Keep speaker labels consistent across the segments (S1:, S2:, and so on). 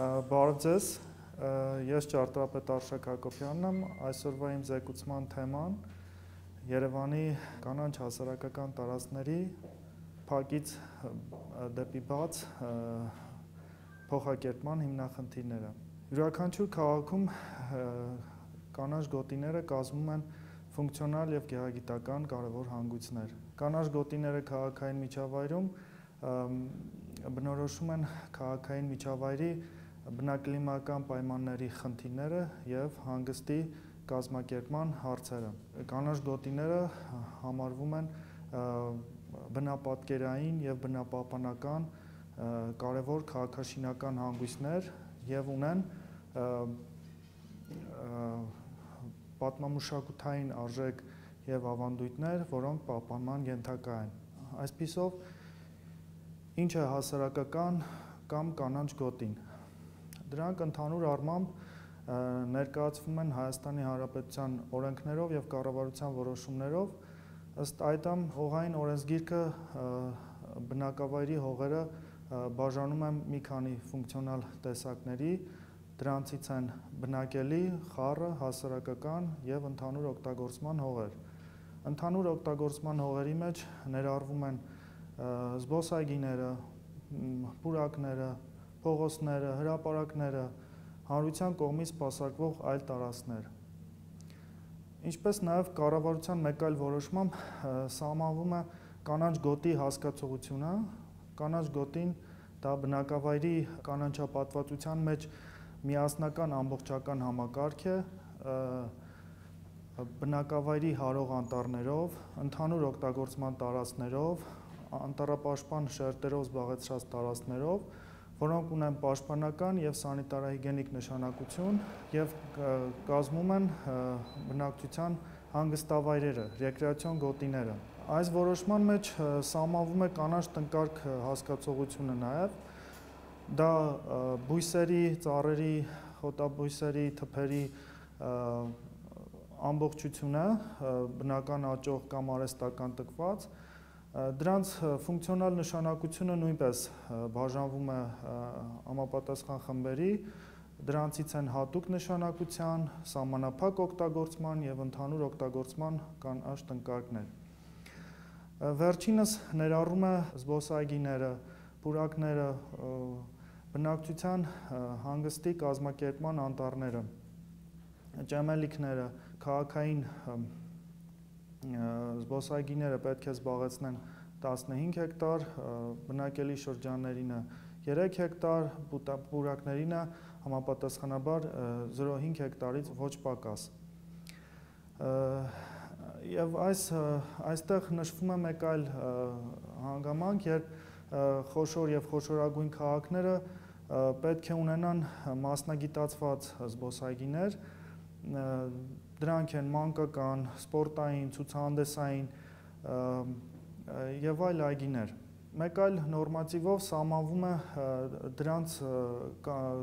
S1: Բարև ձեզ։ Ես ճարտարապետ Արշակ Հակոբյանն եմ։ Այսօրվա իմ զեկուցման թեման Երևանի կանանչ հասարակական տարածքների փակից դեպի բաց փոխակերպման հիմնախնդիրները։ Յուրաքանչյուր քաղաքում կանանչ գոտիները կազմում են ֆունկցիոնալ եւ գեղագիտական կարևոր հանգույցներ։ Կանանչ գոտիները քաղաքային միջավայրում բնորոշում են քաղաքային միջավայրի բնակլիմական պայմանների խնդիրները եւ հանգստի կազմակերպման հարցերը։ Կանաչ գոտիները համարվում են բնապատկերային եւ բնապահպանական կարևոր քաղաքաշինական հանգույցներ եւ ունեն պատմամշակութային արժեք եւ ավանդույթներ, որոնք պահպանման ենթակա են։ Այսպիսով ինչ է հասարակական կամ կանանչ գոտին։ Դրանք ընդհանուր առմամբ ներկայացվում են Հայաստանի Հանրապետության օրենքներով եւ կառավարության որոշումներով ըստ այդմ հողային օրենսգիրքը բնակավայրի հողերը բաժանում են մի քանի ֆունկցիոնալ տեսակների, դրանցից են բնակելի, խառը, հասարակական եւ ընդհանուր օգտագործման հողեր։ Ընդհանուր օգտագործման հողերի մեջ ներառվում են զբոսայգիները, պուրակները, փողոցները, հրապարակները, հանրության կողմից սպասարկվող այլ տարածքներ։ Ինչպես նաև կառավարության մեկ այլ որոշմամբ սահմանվում է կանանչ գոտի հասկացողությունը, կանանչ գոտին դա բնակավայրի կանանչապատվացության մեջ միասնական ամբողջական համակարգ է բնակավայրի հարող անտառներով, ընդհանուր օգտագործման տարածքներով, անտառապաշտպան շերտերով զբաղեցրած տարածքներով, որոնք ունեն պաշտպանական եւ սանիտարահիգենիկ նշանակություն եւ կազմում են բնակչության հանգստավայրերը, ռեկրեացիոն գոտիները։ Այս որոշման մեջ սահմանվում է կանաչ տնկարք հասկացողությունը նաեւ դա բույսերի, ծառերի, խոտաբույսերի, թփերի ամբողջությունը բնական աճող կամ արհեստական տկված Դրանց ֆունկցիոնալ նշանակությունը նույնպես բաժանվում է համապատասխան խմբերի, դրանցից են հատուկ նշանակության, սահմանափակ օգտագործման եւ ընդհանուր օգտագործման կան աշ տնկարկներ։ Վերջինս ներառում է զբոսայգիները, պուրակները, բնակչության հանգստի կազմակերպման անտառները, ճեմելիքները, քաղաքային զբոսայգիները պետք է զբաղեցնեն 15 հեկտար, բնակելի շրջաններինը 3 հեկտար, պուրակներինը համապատասխանաբար 0.5 հեկտարից ոչ պակաս։ Եվ այս այստեղ նշվում է մեկ այլ հանգամանք, երբ խոշոր եւ խոշորագույն քաղաքները պետք է ունենան մասնագիտացված զբոսայգիներ, Դրանք են մանկական, սպորտային, ցուցահանդեսային եւ այլ այգիներ։ Մեկ այլ նորմատիվով սահմանվում է դրանց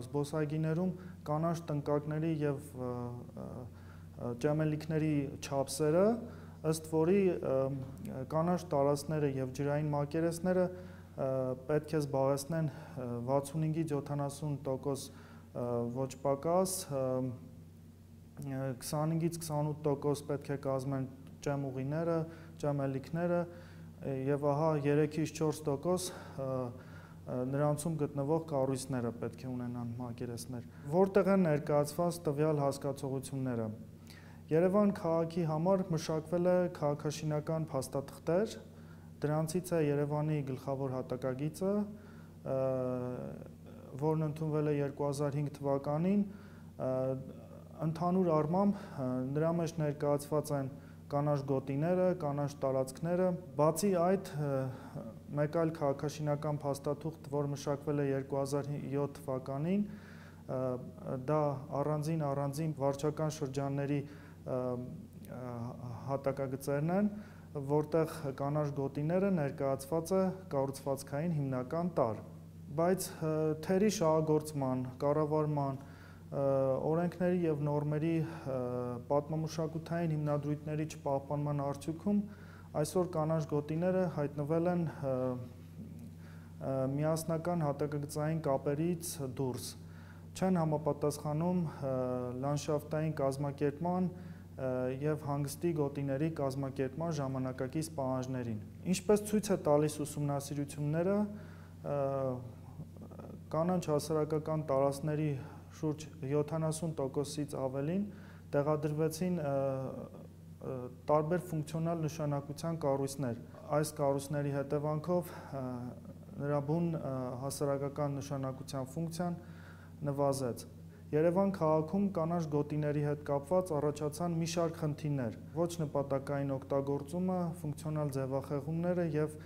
S1: զբոսայգիներում կանաչ տնկակների եւ ճեմելիքների չափսերը, ըստ որի կանաչ տարածքները եւ ջրային մակերեսները պետք է զբաղեցնեն 65-ից 70% ոչ պակաս 25-ից 28% պետք է կազմեն ճեմուղիները, ճեմելիքները եւ ահա 3-ից 4% նրանցում գտնվող կառույցները պետք է ունենան մակերեսներ։ Որտեղ են ներկայացված տվյալ հասկացողությունները։ Երևան քաղաքի համար մշակվել է քաղաքաշինական փաստաթղթեր, դրանցից է Երևանի գլխավոր հատակագիծը, որն ընդունվել է 2005 թվականին ընդհանուր առմամբ նրա մեջ ներկայացված են կանաչ գոտիները, կանաչ տարածքները, բացի այդ մեկ այլ քաղաքաշինական փաստաթուղթ, որ մշակվել է 2007 թվականին, դա առանձին առանձին վարչական շրջանների հատակագծերն են, որտեղ կանաչ գոտիները ներկայացված է կառուցվածքային հիմնական տար։ Բայց թերի շահագործման, կառավարման, օրենքների եւ նորմերի պատմամշակութային հիմնադրույթների չպահպանման արդյունքում այսօր կանաչ գոտիները հայտնվել են միասնական հատակագծային կապերից դուրս չեն համապատասխանում լանդշաֆտային կազմակերպման եւ հանգստի գոտիների կազմակերպման ժամանակակից պահանջներին։ Ինչպես ցույց է տալիս ուսումնասիրությունները, կանանչ հասարակական տարածքների շուրջ 70%-ից ավելին տեղադրվեցին տարբեր ֆունկցիոնալ նշանակության կառույցներ։ Այս կառույցների հետևանքով նրա բուն հասարակական նշանակության ֆունկցիան նվազեց։ Երևան քաղաքում կանաչ գոտիների հետ կապված առաջացան մի շարք խնդիրներ՝ ոչ նպատակային օգտագործումը, ֆունկցիոնալ ձևախեղումները եւ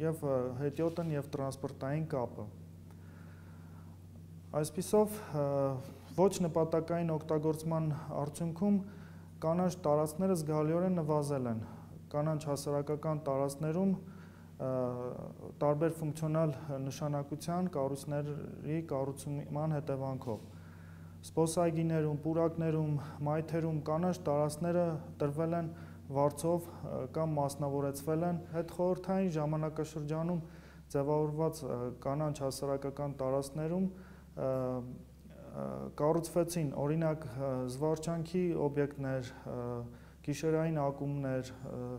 S1: եւ հետիոտն եւ տրանսպորտային կապը։ Այսպիսով ոչ նպատակային օգտագործման արդյունքում կանաչ տարածքները զգալիորեն նվազել են։ Կանաչ հասարակական տարածքներում տարբեր ֆունկցիոնալ նշանակության կառույցների կառուցման հետևանքով սպոսայգիներում, պուրակներում, մայթերում կանաչ տարածքները տրվել են վարձով կամ մասնավորեցվել են հետխորհրդային ժամանակաշրջանում ձևավորված կանաչ հասարակական տարածքներում կառուցվեցին օրինակ զվարճանքի օբյեկտներ, գիշերային ակումբներ,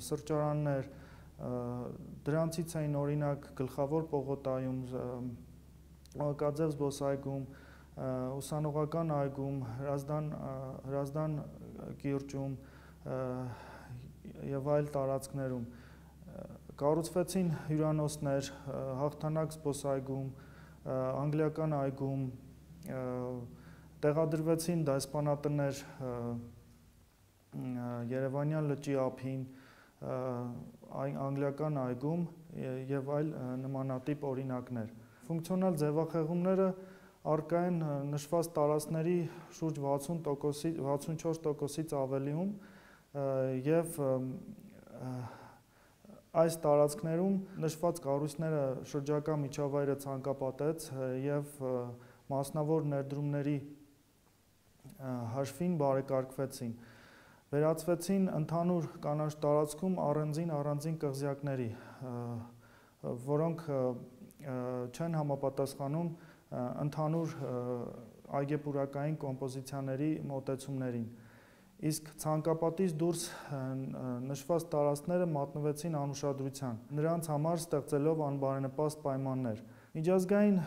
S1: սրճարաններ, Դրանցից էին օրինակ գլխավոր պողոտայում, Ակաձև զբոսայգում, ուսանողական այգում, Հրազդան Հրազդան կիրճում եւ այլ տարածքներում կառուցվեցին հյուրանոցներ, հաղթանակ զբոսայգում, անգլիական այգում, տեղադրվեցին դասպանատներ Երևանյան լճի ափին, անգլիական այգում եւ այլ նմանատիպ օրինակներ։ Ֆունկցիոնալ ձևախեղումները արկա են նշված տարածքների շուրջ 60%-ի 64%-ից ավելիում եւ այս տարածքներում նշված կառույցները շրջակա միջավայրը ցանկապատեց եւ մասնավոր ներդրումների հաշվին բարեկարգվեցին վերածվեցին ընդհանուր կանաչ տարածքում առանձին առանձին կղզյակների, որոնք չեն համապատասխանում ընդհանուր այգեպուրակային կոմպոզիցիաների մոտեցումներին։ Իսկ ցանկապատից դուրս նշված տարածքները մատնվեցին անուշադրության։ Նրանց համար ստեղծելով անբարենպաստ պայմաններ։ Միջազգային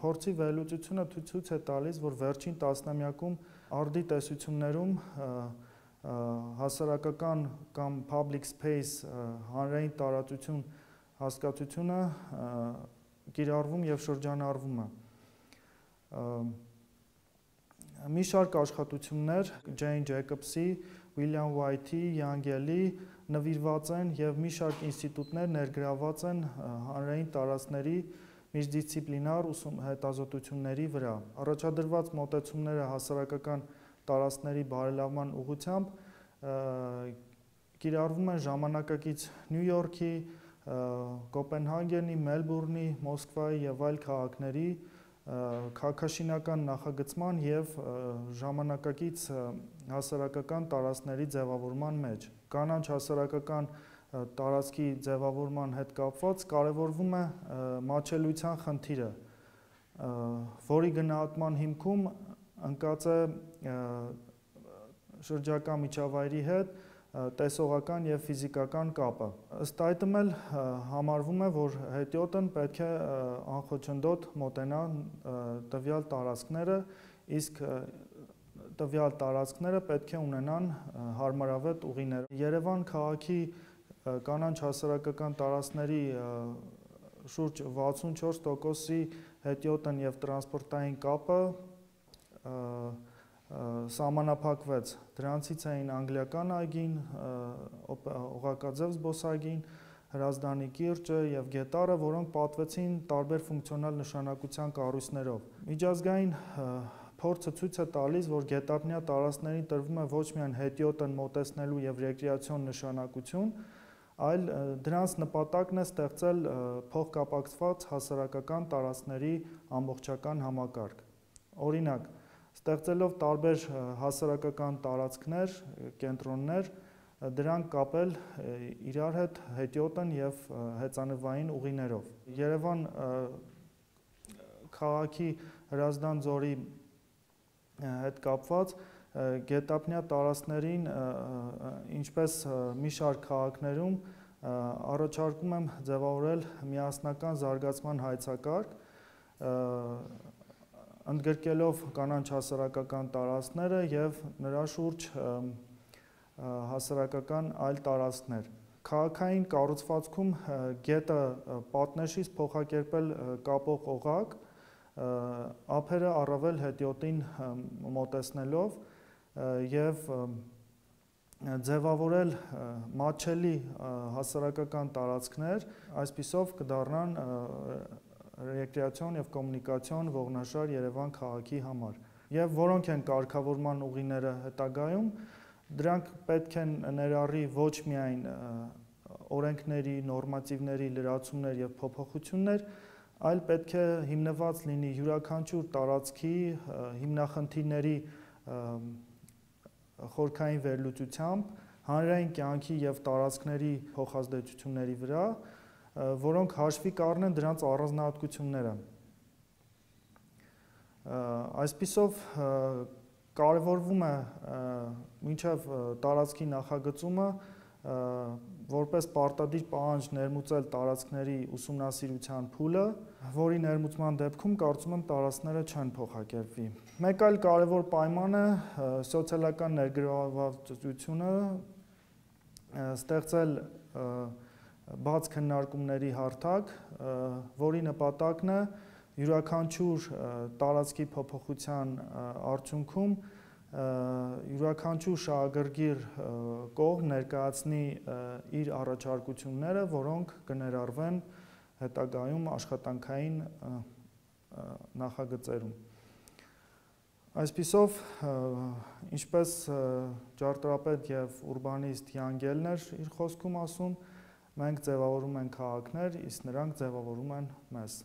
S1: փորձի վերլուծությունը ցույց է տալիս, որ վերջին տասնամյակում արդի տեսություններում հասարակական կամ public space հանրային տարածություն հասկացությունը կիրառվում եւ շրջանառվում է մի շարք աշխատություններ Ջեյն Ջեյկոբսի, Ուիլյամ Ուայթի, Յանգելի նվիրված են եւ մի շարք ինստիտուտներ ներգրաված են հանրային տարածքների միջդիսցիպլինար ուսում հետազոտությունների վրա։ Առաջադրված մոտեցումները հասարակական տարածքների բարելավման ուղղությամբ կիրառվում են ժամանակակից Նյու Յորքի, Կոպենհագենի, Մելբուրնի, Մոսկվայի եւ այլ քաղաքների քաղաքաշինական նախագծման եւ ժամանակակից հասարակական տարածքների ձևավորման մեջ։ Կանանչ հասարակական տարածքի ձևավորման հետ կապված կարևորվում է մաչելիության խնդիրը, որի գնահատման հիմքում ընկած է շրջակա միջավայրի հետ տեսողական եւ ֆիզիկական կապը։ Ըստ այդմ էլ համարվում է, որ հետիոտն պետք է անխոչնդոտ մոտենա տվյալ տարածքները, իսկ տվյալ տարածքները պետք է ունենան հարմարավետ ուղիներ։ Երևան քաղաքի կանանչ հասարակական տարածքների շուրջ 64%-ի հետիոտն եւ տրանսպորտային կապը սահմանափակվեց։ Դրանցից էին անգլիական այգին, Օղակաձև զբոսայգին, Հրազդանի կիրճը եւ Գետառը, որոնք պատվեցին տարբեր ֆունկցիոնալ նշանակության կառույցներով։ Միջազգային փորձը ցույց է տալիս, որ գետառնյա տարածքներին տրվում է ոչ միայն հետիոտն մոտեցնելու եւ ռեկրեացիոն նշանակություն, այլ դրանց նպատակն է ստեղծել փոխկապակցված հասարակական տարածքների ամբողջական համակարգ։ Օրինակ, ստեղծելով տարբեր հասարակական տարածքներ, կենտրոններ, դրանք կապել իրար հետ հետիոտն եւ հեծանվային ուղիներով։ Երևան քաղաքի Հրազդան ձորի հետ կապված գետապնյա տարածքներին ինչպես մի շարք քաղաքներում առաջարկում եմ ձևավորել միասնական զարգացման հայցակարգ ընդգրկելով կանանչ հասարակական տարածքները եւ նրա շուրջ հասարակական այլ տարածքներ Քաղաքային կառուցվածքում գետը պատնեշից փոխակերպել կապող օղակ, ափերը առավել հետիոտին մոտեցնելով եւ ձևավորել մատչելի հասարակական տարածքներ, այսպիսով կդառնան ռեկրեացիոն եւ կոմունիկացիոն ողնաշար Երևան քաղաքի համար եւ որոնք են կարգավորման ուղիները հետագայում Դրանք պետք են ներառի ոչ միայն օրենքների, նորմատիվների լրացումներ եւ փոփոխություններ, այլ պետք է հիմնված լինի յուրաքանչյուր տարածքի հիմնախնդիրների խորքային վերլուծությամբ, հանրային կյանքի եւ տարածքների փոխազդեցությունների վրա, որոնք հաշվի կառնեն դրանց առանձնահատկությունները։ Այսպիսով կարևորվում է մինչև տարածքի նախագծումը որպես պարտադիր պահանջ ներմուծել տարածքների ուսումնասիրության փուլը, որի ներմուծման դեպքում կարծում եմ տարածքները չեն փոխակերպվի։ Մեկ այլ կարևոր պայման է սոցիալական ներգրավվածությունը ստեղծել բաց քննարկումների հարթակ, որի նպատակն է յուրաքանչյուր տարածքի փոփոխության արդյունքում յուրաքանչյուր շահագրգիռ կողմ ներկայացնի իր առաջարկությունները, որոնք կներառվեն հետագայում աշխատանքային նախագծերում։ Այսպիսով, ինչպես ճարտարապետ եւ ուրբանիստ Յանգելն էր իր խոսքում ասում, մենք ձևավորում ենք քաղաքներ, իսկ նրանք ձևավորում են մեզ։